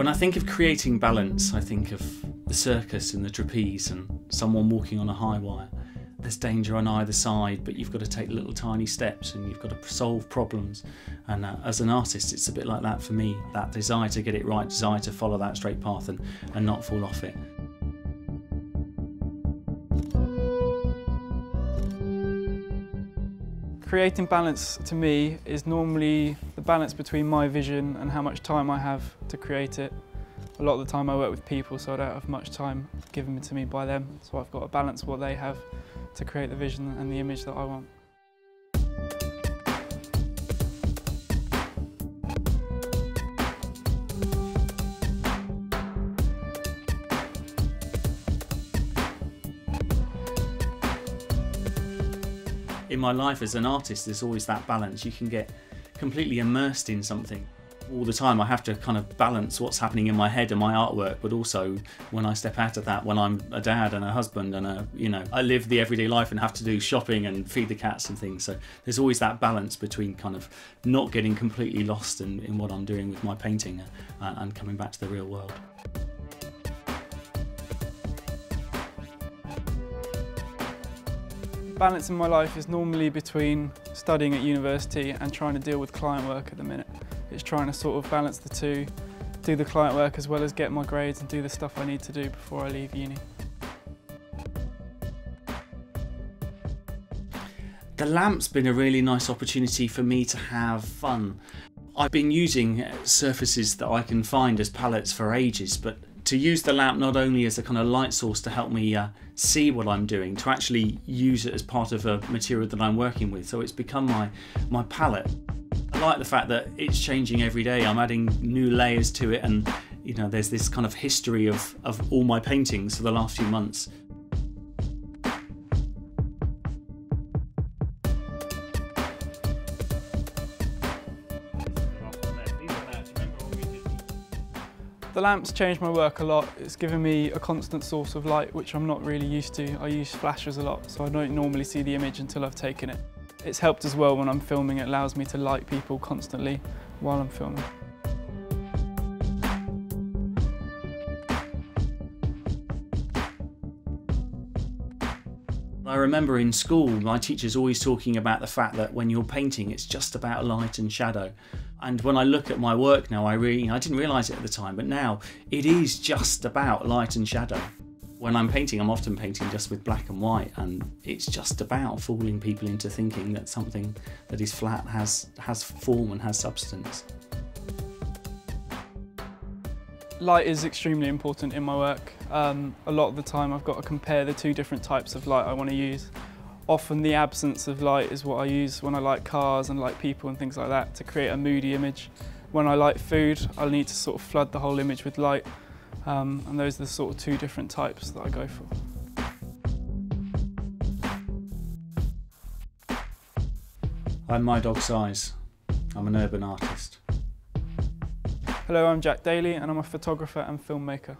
When I think of creating balance, I think of the circus and the trapeze and someone walking on a high wire. There's danger on either side, but you've got to take little tiny steps and you've got to solve problems. And uh, as an artist, it's a bit like that for me that desire to get it right, desire to follow that straight path and, and not fall off it. Creating balance to me is normally the balance between my vision and how much time I have to create it. A lot of the time I work with people so I don't have much time given to me by them so I've got to balance what they have to create the vision and the image that I want. in my life as an artist, there's always that balance. You can get completely immersed in something. All the time, I have to kind of balance what's happening in my head and my artwork, but also when I step out of that, when I'm a dad and a husband and a, you know, I live the everyday life and have to do shopping and feed the cats and things. So there's always that balance between kind of not getting completely lost in, in what I'm doing with my painting and, and coming back to the real world. balance in my life is normally between studying at university and trying to deal with client work at the minute. It's trying to sort of balance the two, do the client work as well as get my grades and do the stuff I need to do before I leave uni. The lamp's been a really nice opportunity for me to have fun. I've been using surfaces that I can find as palettes for ages, but to use the lamp not only as a kind of light source to help me uh, see what I'm doing, to actually use it as part of a material that I'm working with. So it's become my, my palette. Like the fact that it's changing every day. I'm adding new layers to it and you know there's this kind of history of, of all my paintings for the last few months. The lamp's changed my work a lot. It's given me a constant source of light, which I'm not really used to. I use flashes a lot, so I don't normally see the image until I've taken it. It's helped as well when I'm filming. It allows me to light people constantly while I'm filming. I remember in school, my teachers always talking about the fact that when you're painting, it's just about light and shadow. And when I look at my work now, I really, I didn't realise it at the time, but now it is just about light and shadow. When I'm painting, I'm often painting just with black and white, and it's just about fooling people into thinking that something that is flat has, has form and has substance. Light is extremely important in my work. Um, a lot of the time I've got to compare the two different types of light I want to use. Often the absence of light is what I use when I light cars and light people and things like that to create a moody image. When I light food, I'll need to sort of flood the whole image with light. Um, and those are the sort of two different types that I go for. I'm My Dog Sighs. I'm an urban artist. Hello, I'm Jack Daly and I'm a photographer and filmmaker.